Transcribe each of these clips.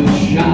the shine.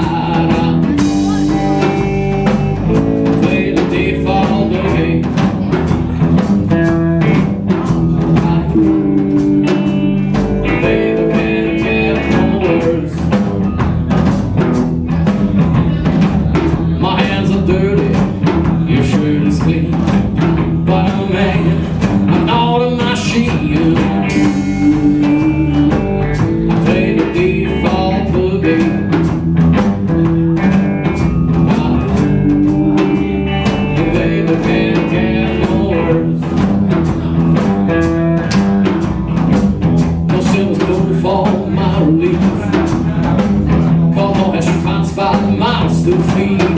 to feed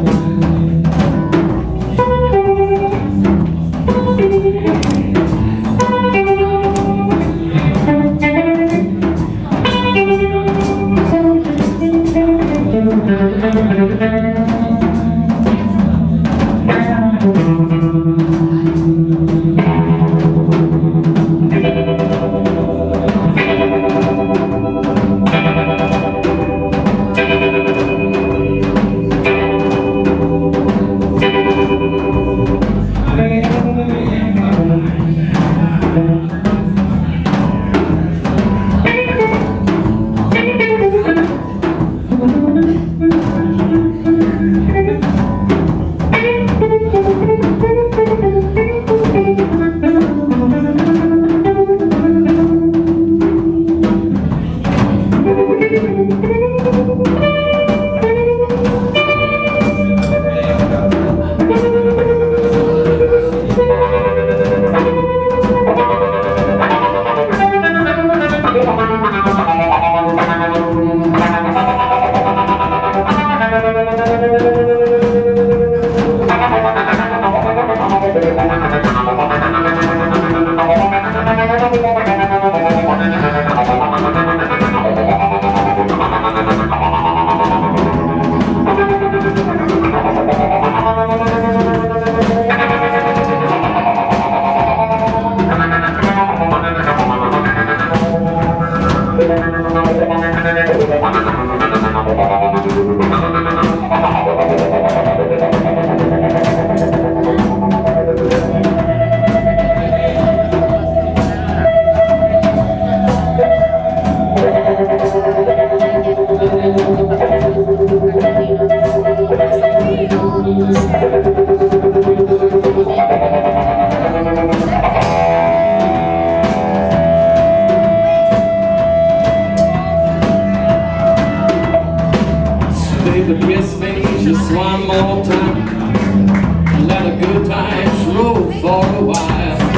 baby, kiss me just one more time. Let a good time roll for a while.